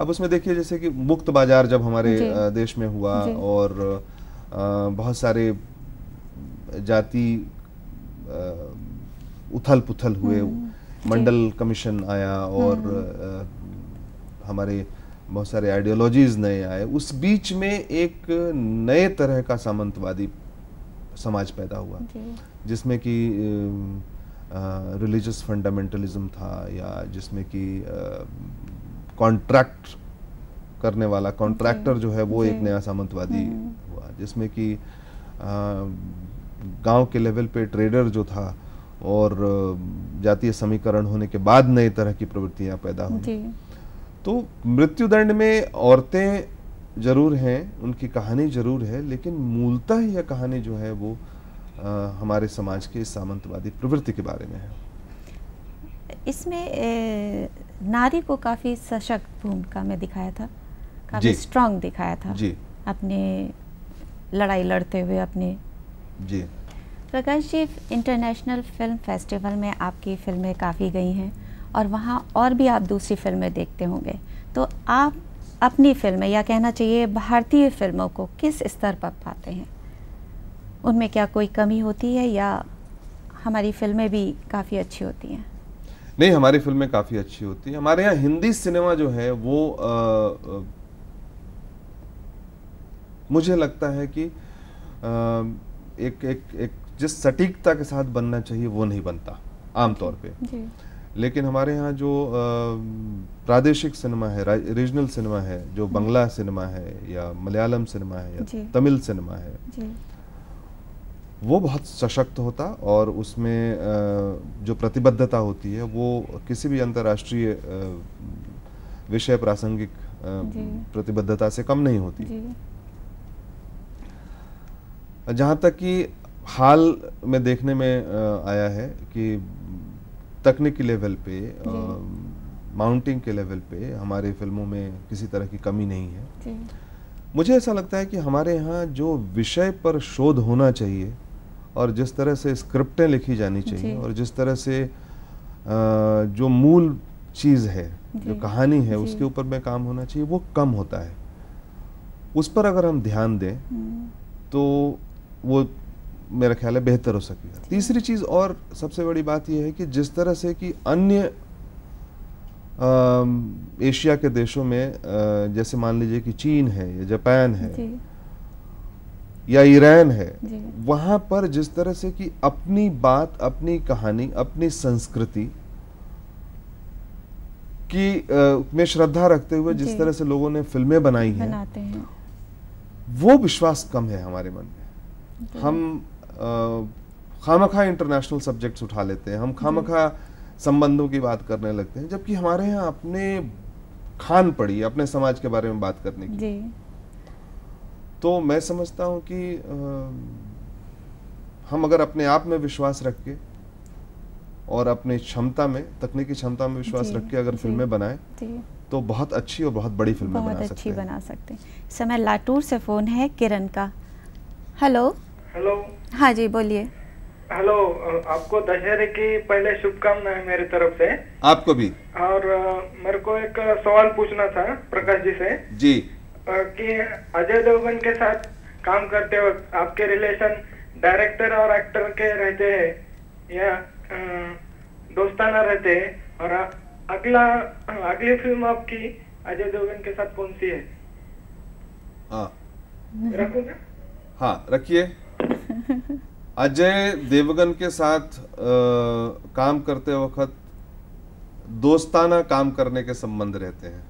अब उसमें देखिए जैसे कि मुक्त बाज़ार जब हमारे देश में हुआ और बहुत सारे जाति उथल पुथल हुए हम्म, मंडल कमीशन आया और हम्म। हमारे बहुत सारे आइडियोलॉजीज नए आए उस बीच में एक नए तरह का सामंतवादी समाज पैदा हुआ। जिसमें कि रिलीजियस फंडामेंटलिज्म था या जिसमें कि कॉन्ट्रैक्ट करने वाला कॉन्ट्रैक्टर जो है वो एक नया सामंतवादी हम्म। हुआ। जिसमें कि गाँव के लेवल पे ट्रेडर जो था और जातीय समीकरण होने के बाद नए तरह की प्रवृत्तियाँ पैदा हुई। तो मृत्युदंड में औरतें ज़रूर हैं उनकी कहानी ज़रूर है लेकिन मूलतः यह कहानी जो है वो आ, हमारे समाज के सामंतवादी प्रवृत्ति के बारे में है। इसमें नारी को काफ़ी सशक्त भूमिका में दिखाया था काफ़ी स्ट्रांग दिखाया था जी। अपने लड़ाई लड़ते हुए अपने जी। Prakash ji international film festival में आपकी फ़िल्में काफ़ी गई हैं और वहाँ और भी आप दूसरी फ़िल्में देखते होंगे। तो आप अपनी फ़िल्में या कहना चाहिए भारतीय फ़िल्मों को किस स्तर पर पाते हैं? उनमें क्या कोई कमी होती है या हमारी फ़िल्में भी काफ़ी अच्छी होती हैं? नहीं हमारी फ़िल्में काफ़ी अच्छी होती हैं। हमारे यहाँ हिंदी सिनेमा जो है वो आ, आ, मुझे लगता है कि आ, एक एक एक जिस सटीकता के साथ बनना चाहिए वो नहीं बनता आमतौर पे। लेकिन हमारे यहाँ जो प्रादेशिक सिनेमा है रीजनल सिनेमा है जो बंगला सिनेमा है या मलयालम सिनेमा है या तमिल सिनेमा है वो बहुत सशक्त होता और उसमें जो प्रतिबद्धता होती है वो किसी भी अंतर्राष्ट्रीय विषय प्रासंगिक प्रतिबद्धता से कम नहीं होती। जहाँ तक कि हाल में देखने में आया है कि तकनीकी लेवल पे माउंटिंग के लेवल पे हमारे फ़िल्मों में किसी तरह की कमी नहीं है। मुझे ऐसा लगता है कि हमारे यहाँ जो विषय पर शोध होना चाहिए और जिस तरह से स्क्रिप्टें लिखी जानी चाहिए और जिस तरह से जो मूल चीज़ है जो कहानी है उसके ऊपर में काम होना चाहिए वो कम होता है। उस पर अगर हम ध्यान दें हम्म। तो वो मेरा ख्याल है बेहतर हो सकेगा तीसरी चीज़ और सबसे बड़ी बात यह है कि जिस तरह से कि अन्य एशिया के देशों में आ, जैसे मान लीजिए कि चीन है या जापान है या ईरान है वहाँ पर जिस तरह से कि अपनी बात अपनी कहानी अपनी संस्कृति की आ, में श्रद्धा रखते हुए जिस तरह से लोगों ने फ़िल्में बनाई हैं, हैं। वो विश्वास कम है हमारे मन में। हम खामखा इंटरनेशनल सब्जेक्ट्स उठा लेते हैं। हम खामखा संबंधों की बात करने लगते हैं जबकि हमारे यहाँ अपने खान पड़ी अपने समाज के बारे में बात करने की। तो मैं समझता हूँ कि आ, हम अगर अपने आप में विश्वास रख के और अपनी क्षमता में तकनीकी क्षमता में विश्वास रख के अगर फ़िल्में बनाए तो बहुत अच्छी और बहुत बड़ी फ़िल्में बहुत बना अच्छी सकते बना सकते हैं। समय लाटूर से फ़ोन है किरण का। हेलो। हेलो। हाँ जी बोलिए। हेलो आपको दशहरे की पहले शुभकामनाएँ मेरी तरफ़ से। आपको भी। और मेरे को एक सवाल पूछना था प्रकाश जी से। जी। कि अजय देवगन के साथ काम करते वक्त आपके रिलेशन डायरेक्टर और एक्टर के रहते हैं या दोस्ताना रहते हैं? और अगला अगली फ़िल्म आपकी अजय देवगन के साथ कौन सी है? हाँ। रखूँगा हाँ रखिए। अजय देवगन के साथ आ, काम करते वक्त दोस्ताना काम करने के संबंध रहते हैं।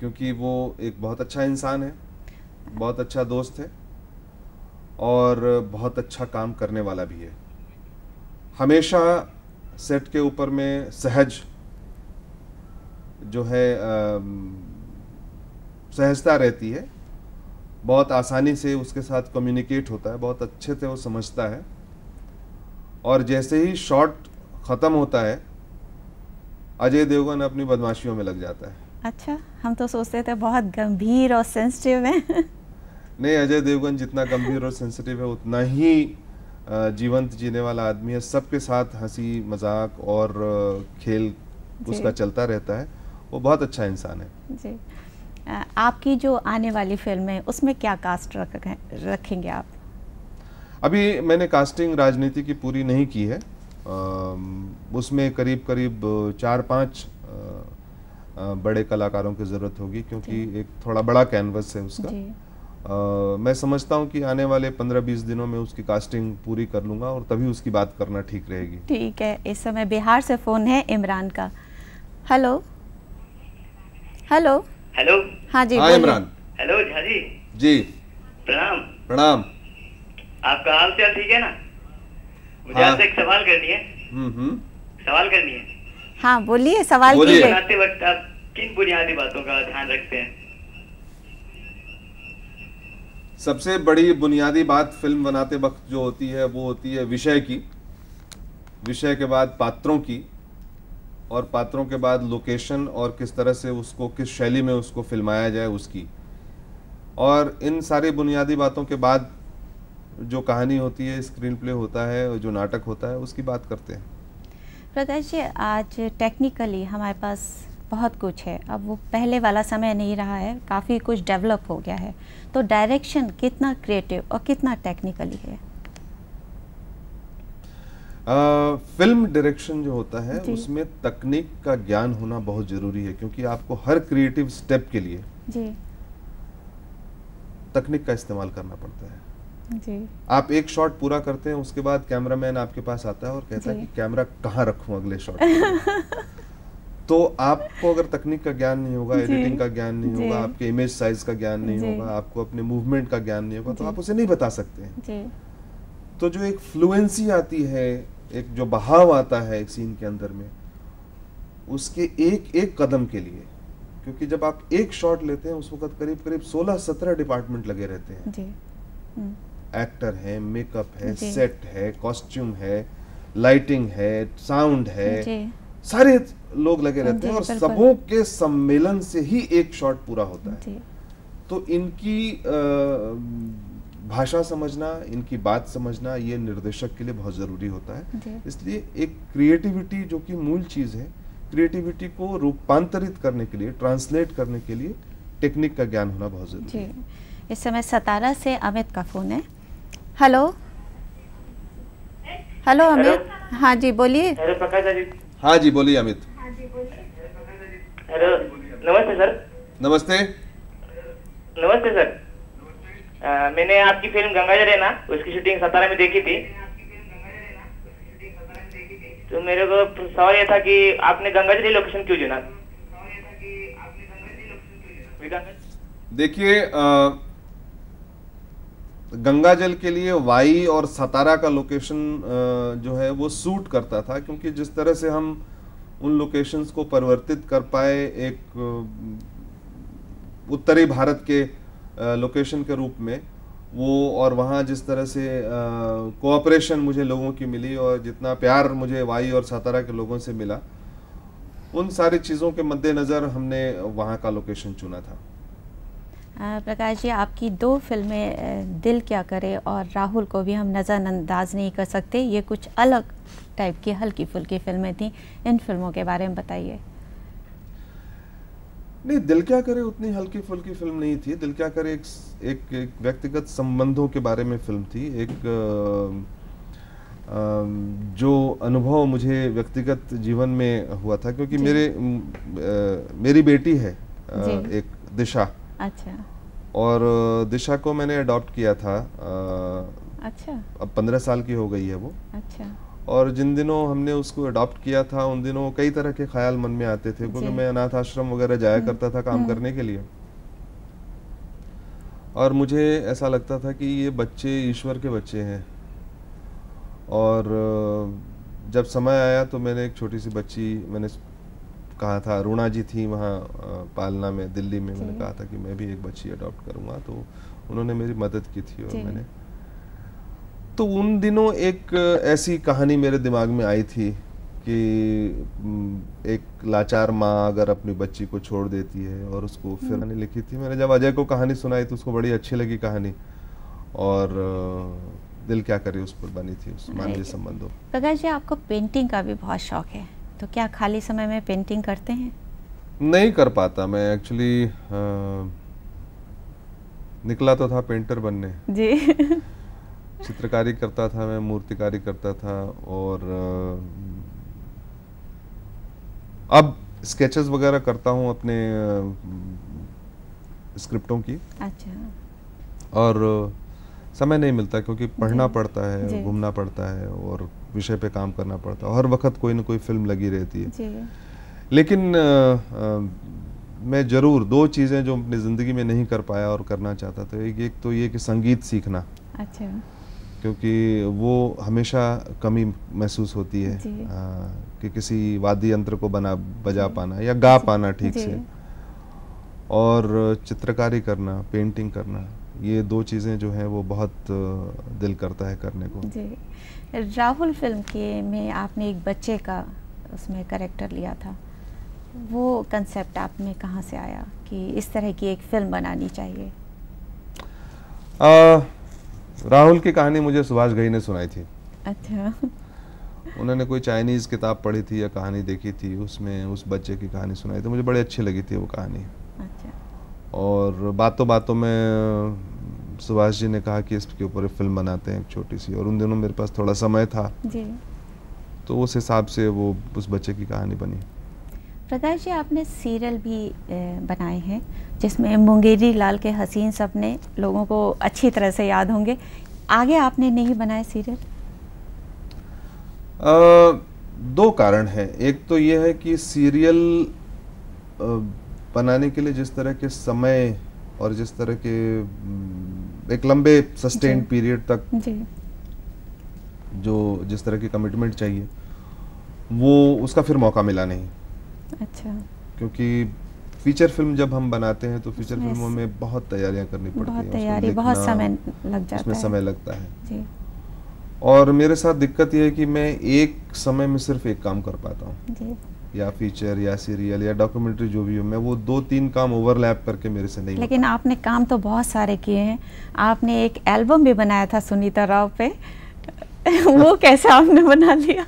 क्योंकि वो एक बहुत अच्छा इंसान है बहुत अच्छा दोस्त है और बहुत अच्छा काम करने वाला भी है। हमेशा सेट के ऊपर में सहज जो है आ, सहजता रहती है। बहुत आसानी से उसके साथ कम्युनिकेट होता है बहुत अच्छे से वो समझता है। और जैसे ही शॉट ख़त्म होता है अजय देवगन अपनी बदमाशियों में लग जाता है। अच्छा हम तो सोचते थे बहुत गंभीर और सेंसिटिव है। नहीं अजय देवगन जितना गंभीर और सेंसिटिव है उतना ही जीवंत जीने वाला आदमी है। सबके साथ हँसी मज़ाक और खेल उसका चलता रहता है। वो बहुत अच्छा इंसान है। जी। आपकी जो आने वाली फ़िल्म है उसमें क्या कास्ट रख, रखेंगे आप? अभी मैंने कास्टिंग राजनीति की पूरी नहीं की है। उसमें करीब करीब चार पाँच बड़े कलाकारों की ज़रूरत होगी क्योंकि एक थोड़ा बड़ा कैनवस है उसका। आ, मैं समझता हूँ कि आने वाले पंद्रह बीस दिनों में उसकी कास्टिंग पूरी कर लूँगा और तभी उसकी बात करना ठीक रहेगी। ठीक है इस समय बिहार से फ़ोन है इमरान का। हेलो? हेलो? हेलो हाँ जी हाँ इमरान हेलो झा जी जी। प्रणाम। प्रणाम। आपका हाल चाल ठीक है ना? मुझे हाँ। आपसे एक सवाल करनी है। हम्म, हम्म। सवाल करनी है। हाँ बोलिए सवाल कीजिए। बनाते वक्त आप किन बुनियादी बातों का ध्यान रखते हैं? सबसे बड़ी बुनियादी बात फ़िल्म बनाते वक्त जो होती है वो होती है विषय की। विषय के बाद पात्रों की। और पात्रों के बाद लोकेशन और किस तरह से उसको, किस शैली में उसको फिल्माया जाए उसकी। और इन सारी बुनियादी बातों के बाद जो कहानी होती है स्क्रीन प्ले होता है और जो नाटक होता है, उसकी बात करते हैं। प्रकाश जी, आज टेक्निकली हमारे पास बहुत कुछ है। अब वो पहले वाला समय नहीं रहा है, काफ़ी कुछ डेवलप हो गया है। तो डायरेक्शन कितना क्रिएटिव और कितना टेक्निकली है? फ़िल्म डायरेक्शन जो होता है उसमें तकनीक का ज्ञान होना बहुत ज़रूरी है क्योंकि आपको हर क्रिएटिव स्टेप के लिए जी। तकनीक का इस्तेमाल करना पड़ता है। जी। आप एक शॉट पूरा करते हैं उसके बाद कैमरामैन आपके पास आता है और कहता है कि कैमरा कहाँ रखूँ अगले शॉट तो आपको अगर तकनीक का ज्ञान नहीं होगा एडिटिंग का ज्ञान नहीं होगा आपके इमेज साइज़ का ज्ञान नहीं होगा आपको अपने मूवमेंट का ज्ञान नहीं होगा तो आप उसे नहीं बता सकते हैं। तो जो एक फ्लुएंसी आती है एक जो बहाव आता है एक सीन के अंदर में उसके एक एक कदम के लिए। क्योंकि जब आप एक शॉट लेते हैं उस वक्त करीब करीब 16-17 डिपार्टमेंट लगे रहते हैं। जी। एक्टर है मेकअप है सेट है कॉस्ट्यूम है लाइटिंग है साउंड है। सारे लोग लगे रहते हैं और सबों के सम्मेलन से ही एक शॉट पूरा होता है। तो इनकी आ, भाषा समझना इनकी बात समझना ये निर्देशक के लिए बहुत ज़रूरी होता है। इसलिए एक क्रिएटिविटी जो कि मूल चीज़ है क्रिएटिविटी को रूपांतरित करने के लिए ट्रांसलेट करने के लिए टेक्निक का ज्ञान होना बहुत ज़रूरी है। इस समय सतारा से अमित का फ़ोन है। हेलो। हेलो अमित। हाँ जी बोलिए। हाँ जी बोलिए अमित। नमस्ते सर। नमस्ते। नमस्ते सर। मैंने आपकी फ़िल्म गंगाजल है ना, उसकी शूटिंग सतारा में देखी थी। तो मेरे को सवाल ये था कि आपने गंगाजल लोकेशन क्यों चुना? देखिए गंगा जल के लिए वाई और सतारा का लोकेशन जो है वो सूट करता था, क्योंकि जिस तरह से हम उन लोकेशंस को परिवर्तित कर पाए, एक उत्तरी भारत के लोकेशन के रूप में, वो और वहाँ जिस तरह से कोऑपरेशन मुझे लोगों की मिली और जितना प्यार मुझे वाई और सतारा के लोगों से मिला, उन सारी चीज़ों के मद्देनज़र हमने वहाँ का लोकेशन चुना था। प्रकाश जी, आपकी दो फ़िल्में दिल क्या करे और राहुल को भी हम नज़रअंदाज नहीं कर सकते, ये कुछ अलग टाइप की हल्की फुल्की फ़िल्में थी। इन फ़िल्मों के बारे में बताइए। नहीं दिल क्या करे उतनी हल्की फुल्की फ़िल्म नहीं थी। दिल क्या करे एक एक, एक व्यक्तिगत संबंधों के बारे में फ़िल्म थी। एक आ, जो अनुभव मुझे व्यक्तिगत जीवन में हुआ था क्योंकि मेरे आ, मेरी बेटी है आ, एक दिशा। अच्छा। और दिशा को मैंने अडॉप्ट किया था आ, अच्छा। अब पंद्रह साल की हो गई है वो। अच्छा। और जिन दिनों हमने उसको अडॉप्ट किया था उन दिनों कई तरह के ख्याल मन में आते थे क्योंकि मैं अनाथ आश्रम वगैरह जाया हम्म, करता था काम हम्म। करने के लिए। और मुझे ऐसा लगता था कि ये बच्चे ईश्वर के बच्चे हैं। और जब समय आया तो मैंने एक छोटी सी बच्ची मैंने कहा था अरुणा जी थी वहाँ पालना में दिल्ली में। मैंने कहा था कि मैं भी एक बच्ची अडॉप्ट करूँगा। तो उन्होंने मेरी मदद की थी और मैंने तो उन दिनों एक ऐसी कहानी मेरे दिमाग में आई थी कि एक लाचार माँ अगर अपनी बच्ची को छोड़ देती है और उसको फिर मैंने लिखी थी। मैंने जब अजय को कहानी सुनाई तो उसको बड़ी अच्छी लगी कहानी और दिल क्या करे उस पर बनी थी उस मानवीय संबंधों प्रकाश जी आपको पेंटिंग का भी बहुत शौक है तो क्या खाली समय में पेंटिंग करते हैं? नहीं कर पाता मैं एक्चुअली निकला तो था पेंटर बनने। जी। चित्रकारी करता था मैं मूर्तिकारी करता था और अब स्केचेस वगैरह करता हूँ अपने स्क्रिप्टों की। अच्छा। और समय नहीं मिलता क्योंकि पढ़ना पड़ता है घूमना पड़ता है और विषय पे काम करना पड़ता है हर वक्त कोई ना कोई फ़िल्म लगी रहती है। लेकिन आ, आ, मैं ज़रूर दो चीज़ें जो अपनी ज़िंदगी में नहीं कर पाया और करना चाहता था एक एक तो ये कि संगीत सीखना। अच्छा। क्योंकि वो हमेशा कमी महसूस होती है आ, कि किसी वाद्य यंत्र को बना बजा पाना या गा पाना ठीक से। और चित्रकारी करना पेंटिंग करना ये दो चीज़ें जो हैं वो बहुत दिल करता है करने को। जी। राहुल फ़िल्म के में आपने एक बच्चे का उसमें करेक्टर लिया था। वो कंसेप्ट आप में कहाँ से आया कि इस तरह की एक फ़िल्म बनानी चाहिए? आ, राहुल की कहानी मुझे सुभाष घई ने सुनाई थी। अच्छा। उन्होंने कोई चाइनीज़ किताब पढ़ी थी या कहानी देखी थी उसमें उस बच्चे की कहानी सुनाई थी। मुझे बड़ी अच्छी लगी थी वो कहानी। अच्छा। और बातों बातों में सुभाष जी ने कहा कि इसके ऊपर फ़िल्म बनाते हैं एक छोटी सी और उन दिनों मेरे पास थोड़ा समय था। जी। तो उस हिसाब से वो उस बच्चे की कहानी बनी। प्रकाश जी आपने सीरियल भी बनाए हैं जिसमें मुंगेरी लाल के हसीन सपने लोगों को अच्छी तरह से याद होंगे। आगे आपने नहीं बनाए सीरियल? दो कारण हैं। एक तो ये है कि सीरियल बनाने के लिए जिस तरह के समय और जिस तरह के एक लंबे सस्टेन पीरियड तक जी। जो जिस तरह की कमिटमेंट चाहिए वो उसका फिर मौका मिला नहीं। अच्छा। क्योंकि फीचर फ़िल्म जब हम बनाते हैं तो फीचर फ़िल्मों में बहुत तैयारियाँ करनी पड़ती हैं तैयारी बहुत समय लग जाता उसमें समय लगता है। जी। और मेरे साथ दिक्कत यह है कि मैं एक समय में सिर्फ़ एक काम कर पाता हूँ। या फीचर या सीरियल या डॉक्यूमेंट्री जो भी हो मैं वो दो तीन काम ओवरलैप करके मेरे से नहीं लेकिन आपने काम तो बहुत सारे किए हैं। आपने एक एल्बम भी बनाया था सुनीता राव पे। वो कैसे आपने बना लिया?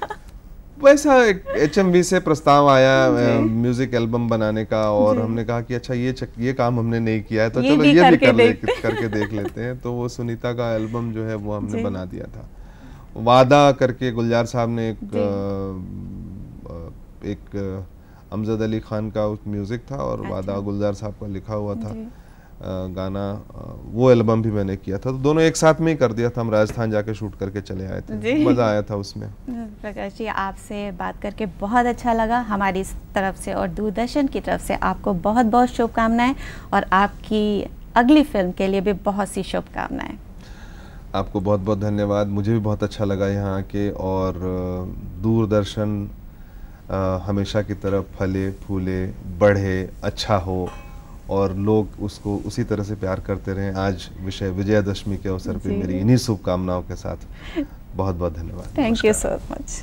वैसा एच से प्रस्ताव आया म्यूज़िक एल्बम बनाने का और हमने कहा कि अच्छा ये चक, ये काम हमने नहीं किया है तो चलो ये भी कर ले, करके देख लेते हैं। तो वो सुनीता का एल्बम जो है वो हमने बना दिया था। वादा करके गुलजार साहब ने एक एक अमजद अली खान का म्यूज़िक था और अच्छा। वादा गुलजार साहब का लिखा हुआ था। गाना वो एल्बम भी मैंने किया था तो दोनों एक साथ में ही कर दिया था हम राजस्थान जाके शूट करके चले आए थे। मज़ा आया था उसमें। प्रकाश जी आपसे बात करके बहुत अच्छा लगा। हमारी तरफ़ से और दूरदर्शन की तरफ़ से आपको बहुत बहुत शुभकामनाएँ और आपकी अगली फ़िल्म के लिए भी बहुत सी शुभकामनाएँ। आपको बहुत बहुत धन्यवाद। मुझे भी बहुत अच्छा लगा यहाँ के और दूरदर्शन हमेशा की तरफ़ फले फूले बढ़े अच्छा हो। और लोग उसको उसी तरह से प्यार करते रहें। आज विषय विजयादशमी के अवसर पर मेरी इन्हीं शुभकामनाओं के साथ बहुत बहुत धन्यवाद थैंक यू सो मच